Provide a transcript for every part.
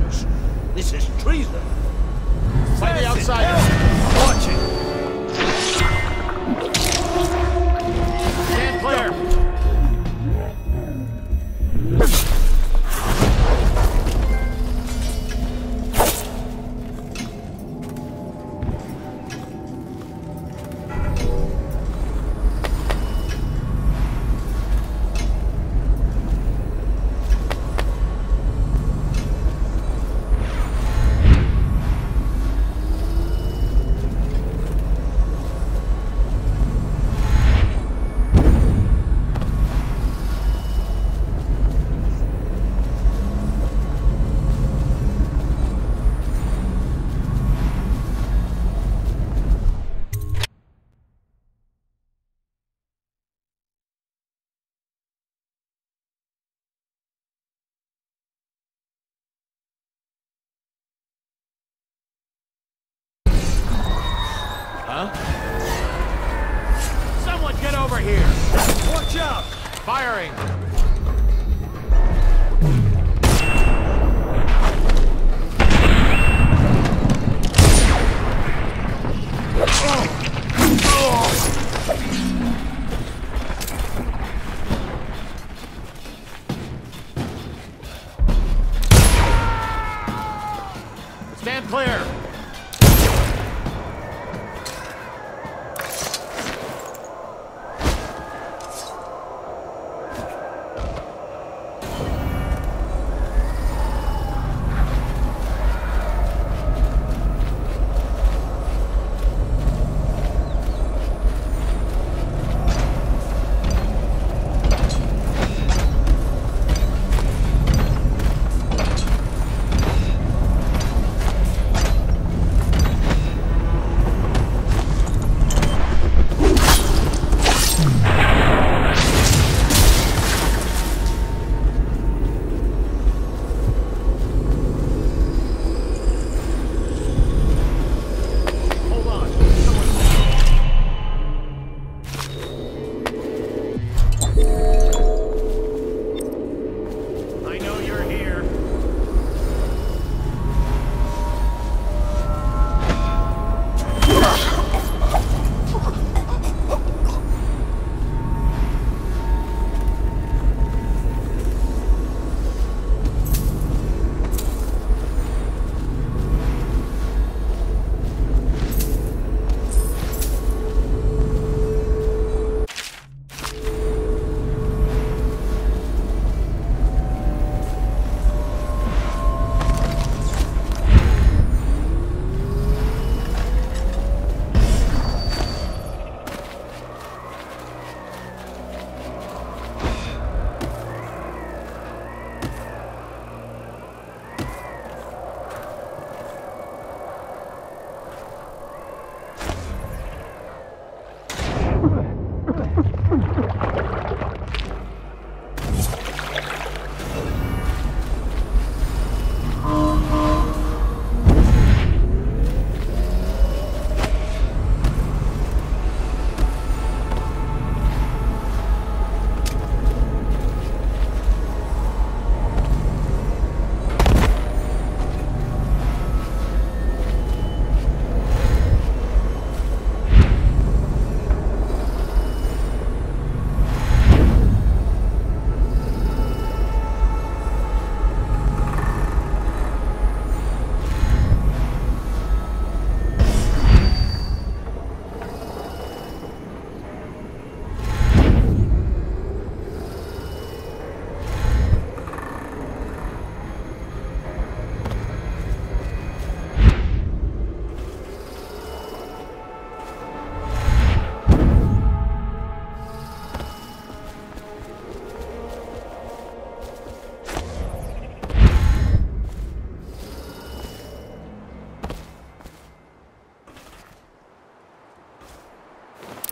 you to put down your weapons. This is treason. Play the outside. Firing! Stand clear!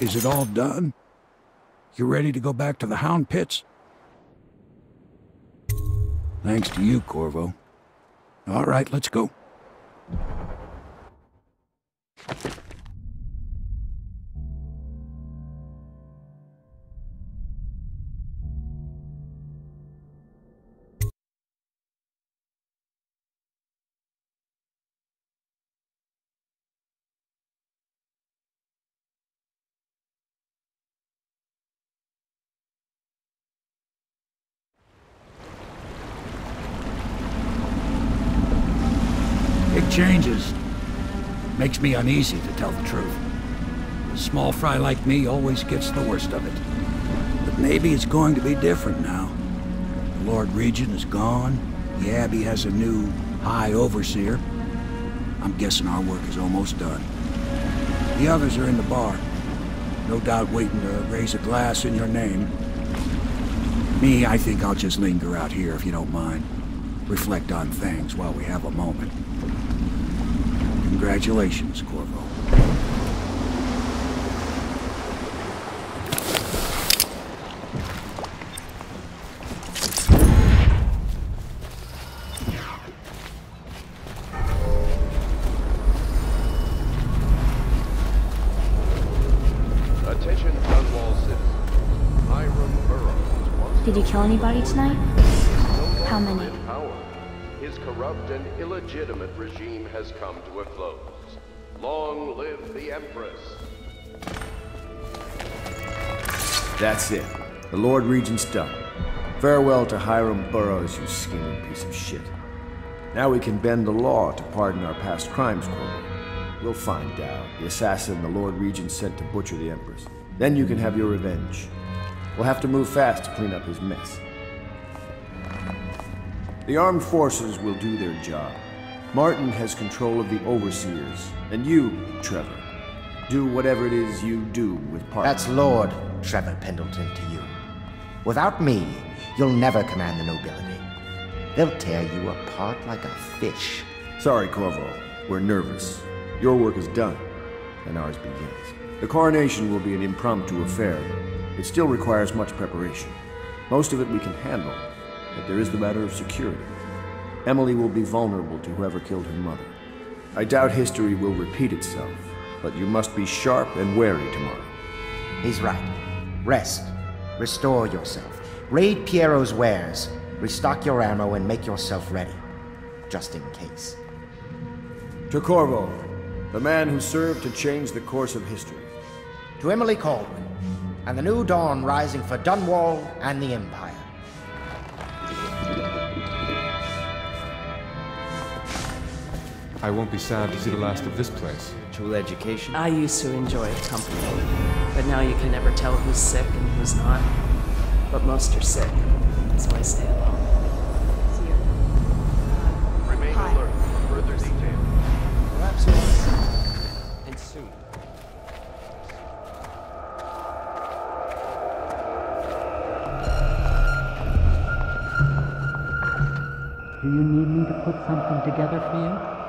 Is it all done? You ready to go back to the Hound Pits? Thanks to you, Corvo. All right, let's go. Changes. Makes me uneasy, to tell the truth. A small fry like me always gets the worst of it. But maybe it's going to be different now. The Lord Regent is gone. The Abbey has a new High Overseer. I'm guessing our work is almost done. The others are in the bar. No doubt waiting to raise a glass in your name. Me, I think I'll just linger out here if you don't mind. Reflect on things while we have a moment. Congratulations, Corvo. Attention Dunwall citizens. Hiram Burrows Did you kill anybody tonight? How many? His corrupt and illegitimate regime has come to a close. Long live the Empress. That's it. The Lord Regent's done. Farewell to Hiram Burrows, you scheming piece of shit. Now we can bend the law to pardon our past crimes, Corvo. We'll find out the assassin the Lord Regent sent to butcher the Empress. Then you can have your revenge. We'll have to move fast to clean up his mess. The armed forces will do their job. Martin has control of the overseers, and you, Treavor, do whatever it is you do with partners. That's Lord Treavor Pendleton to you. Without me, you'll never command the nobility. They'll tear you apart like a fish. Sorry, Corvo. We're nervous. Your work is done, and ours begins. The coronation will be an impromptu affair. It still requires much preparation. Most of it we can handle, but there is the matter of security. Emily will be vulnerable to whoever killed her mother. I doubt history will repeat itself, but you must be sharp and wary tomorrow. He's right. Rest. Restore yourself. Raid Piero's wares. Restock your ammo and make yourself ready. Just in case. To Corvo, the man who served to change the course of history. To Emily Kaldwin, and the new dawn rising for Dunwall and the Empire. I won't be sad to see the last of this place. True education. I used to enjoy company, but now you can never tell who's sick and who's not. But most are sick, so I stay alone. Remain alert for further details. Perhaps. And soon. Do you need me to put something together for you?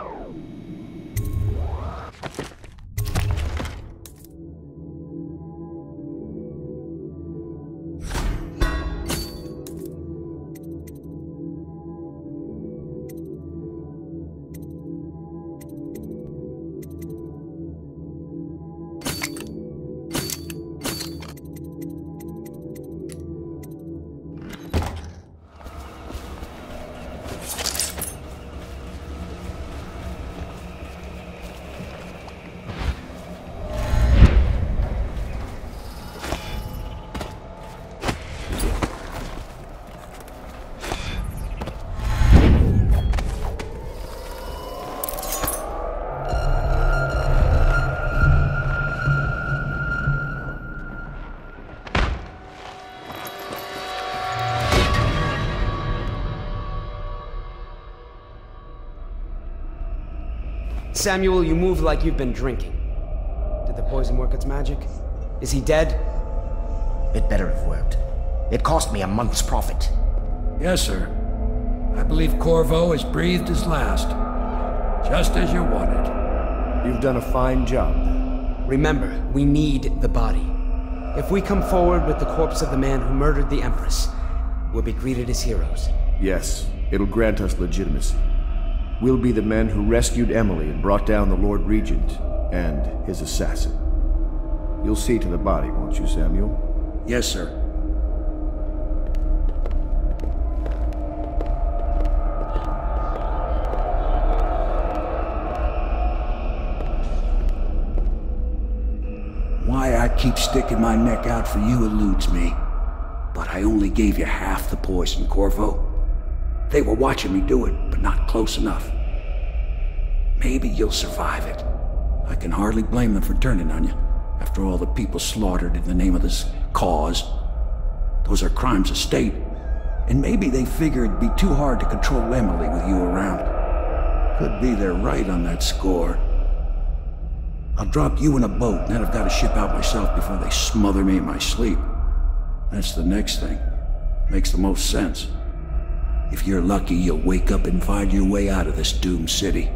Samuel, you move like you've been drinking. Did the poison work its magic? Is he dead? It better have worked. It cost me a month's profit. Yes, sir. I believe Corvo has breathed his last. Just as you wanted. You've done a fine job. Remember, we need the body. If we come forward with the corpse of the man who murdered the Empress, we'll be greeted as heroes. Yes, it'll grant us legitimacy. We'll be the men who rescued Emily and brought down the Lord Regent and his assassin. You'll see to the body, won't you, Samuel? Yes, sir. Why I keep sticking my neck out for you eludes me. But I only gave you half the poison, Corvo. They were watching me do it, but not close enough. maybe you'll survive it. I can hardly blame them for turning on you, after all the people slaughtered in the name of this cause. Those are crimes of state, and maybe they figure it'd be too hard to control Emily with you around. Could be they're right on that score. I'll drop you in a boat, and then I've got to ship out myself before they smother me in my sleep. That's the next thing. Makes the most sense. If you're lucky, you'll wake up and find your way out of this doomed city.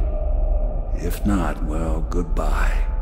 If not, well, goodbye.